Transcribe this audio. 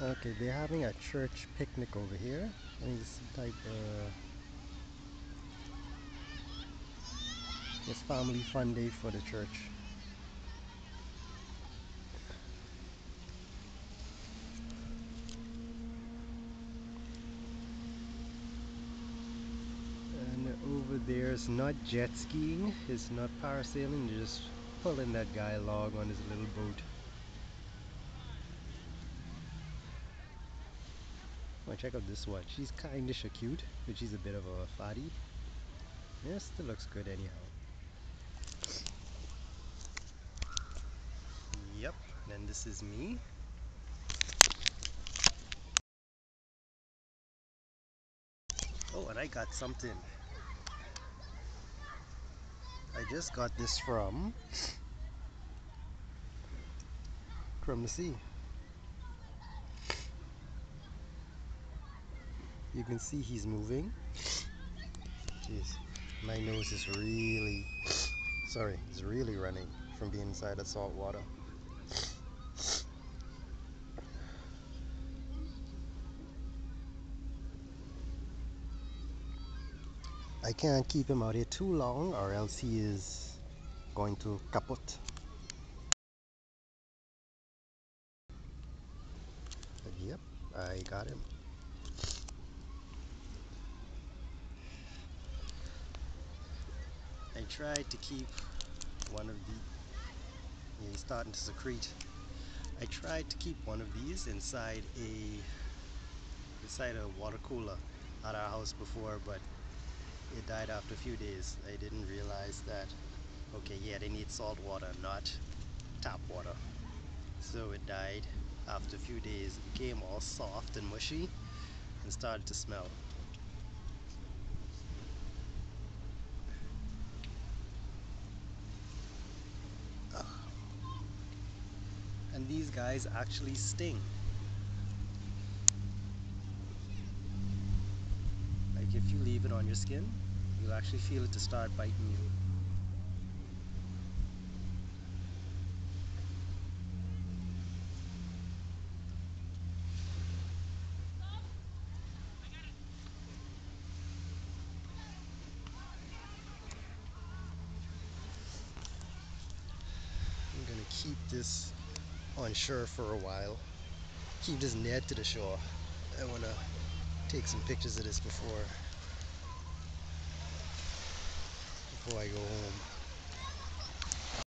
Okay, they're having a church picnic over here. I think it's some type uh, of it's family fun day for the church. And over there is not jet skiing, it's not parasailing, they're just pulling that guy along on his little boat. Check out this one. She's kindish cute, but she's a bit of a fatty. Yeah, still looks good anyhow. Yep, then this is me. Oh, and I got something. I just got this from from the sea. You can see he's moving. Jeez, my nose is really, sorry, it's really running from being inside the salt water. I can't keep him out here too long or else he is going to kaput. Yep, I got him. Tried to keep one of the yeah, he's starting to secrete. I tried to keep one of these inside a inside a water cooler at our house before but it died after a few days. I didn't realize that okay yeah they need salt water not tap water. So it died after a few days. It became all soft and mushy and started to smell. These guys actually sting. Like if you leave it on your skin, you'll actually feel it to start biting you. Keep this on shore for a while. Keep this net to the shore. I wanna take some pictures of this before before I go home.